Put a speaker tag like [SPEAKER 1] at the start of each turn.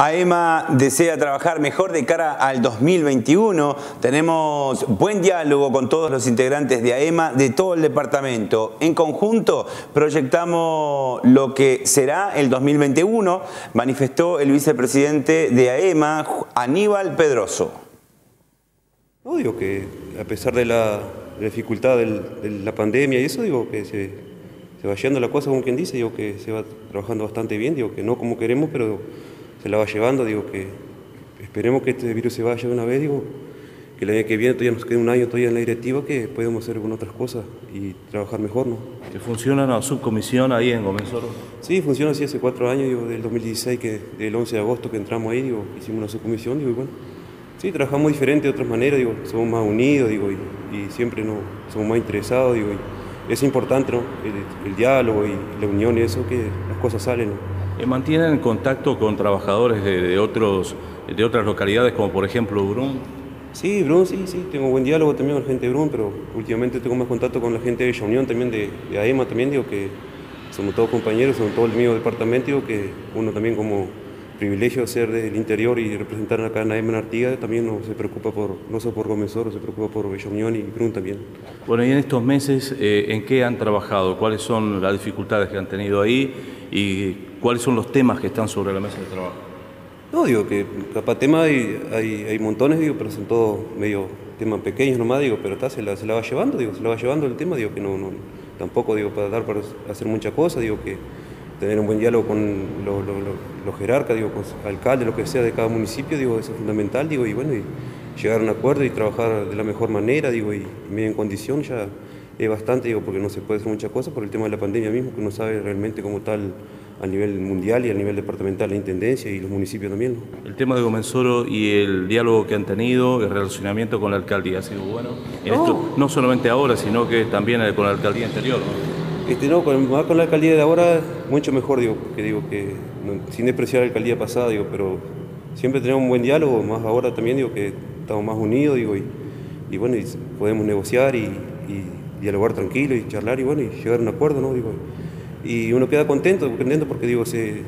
[SPEAKER 1] AEMA desea trabajar mejor de cara al 2021. Tenemos buen diálogo con todos los integrantes de AEMA de todo el departamento. En conjunto proyectamos lo que será el 2021, manifestó el vicepresidente de AEMA, Aníbal Pedroso.
[SPEAKER 2] No, digo que a pesar de la dificultad de la pandemia y eso, digo que se, se va yendo la cosa como quien dice, digo que se va trabajando bastante bien, digo que no como queremos, pero se la va llevando, digo que esperemos que este virus se vaya de una vez, digo, que el año que viene todavía nos quede un año todavía en la directiva que podemos hacer algunas otras cosas y trabajar mejor, ¿no?
[SPEAKER 3] ¿Que funciona una subcomisión ahí en Gomenzoro?
[SPEAKER 2] Sí, funciona así hace cuatro años, digo, del 2016, que del 11 de agosto que entramos ahí, digo, hicimos una subcomisión, digo, y bueno, sí, trabajamos diferente de otras maneras, digo, somos más unidos, digo, y, siempre no, somos más interesados, digo, y es importante, ¿no? El, el diálogo y la unión y eso, que las cosas salen, ¿no?
[SPEAKER 3] Eh, ¿Mantienen contacto con trabajadores de, otros, de otras localidades, como por ejemplo Brun?
[SPEAKER 2] Sí, Brun, sí, sí, tengo buen diálogo también con la gente de Brun, pero últimamente tengo más contacto con la gente de Villa Unión también, de, AEMA también, digo que somos todos compañeros, somos todos el mismo departamento, digo que uno también como privilegio de ser del interior y representar acá en AEMA en Artigas, también no se preocupa por, no solo por Gomezoro, se preocupa por Villa Unión y Brun también.
[SPEAKER 3] Bueno, y en estos meses, eh, ¿en qué han trabajado? ¿Cuáles son las dificultades que han tenido ahí? ¿Y cuáles son los temas que están sobre la mesa de trabajo?
[SPEAKER 2] No, digo que capaz temas hay, hay, montones, digo, pero son todos medio temas pequeños nomás, digo, pero está, se, la, se la va llevando, digo, se la va llevando el tema, digo que no, no tampoco digo para dar para hacer muchas cosas, digo que tener un buen diálogo con los jerarcas, digo, con alcaldes, lo que sea de cada municipio, digo, eso es fundamental, digo, y bueno, llegar a un acuerdo y trabajar de la mejor manera, digo, y, y en condición ya es bastante, digo, porque no se puede hacer muchas cosas por el tema de la pandemia mismo, que no sabe realmente cómo tal a nivel mundial y a nivel departamental la Intendencia y los municipios también.
[SPEAKER 3] El tema de Gomenzoro y el diálogo que han tenido, el relacionamiento con la alcaldía, ¿ha sido bueno? no. no solamente ahora, sino que también con la alcaldía anterior,
[SPEAKER 2] ¿no? Este, no, con, con la alcaldía de ahora, mucho mejor, digo, que digo que, sin despreciar la alcaldía pasada, digo, pero siempre tenemos un buen diálogo, más ahora también, digo, que estamos más unidos, digo, y, bueno, podemos negociar y dialogar tranquilo y charlar y bueno, y llegar a un acuerdo, ¿no? Digo, y uno queda contento, contento porque digo, se,